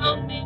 Help me.